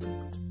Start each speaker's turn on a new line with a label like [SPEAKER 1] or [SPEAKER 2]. [SPEAKER 1] あ。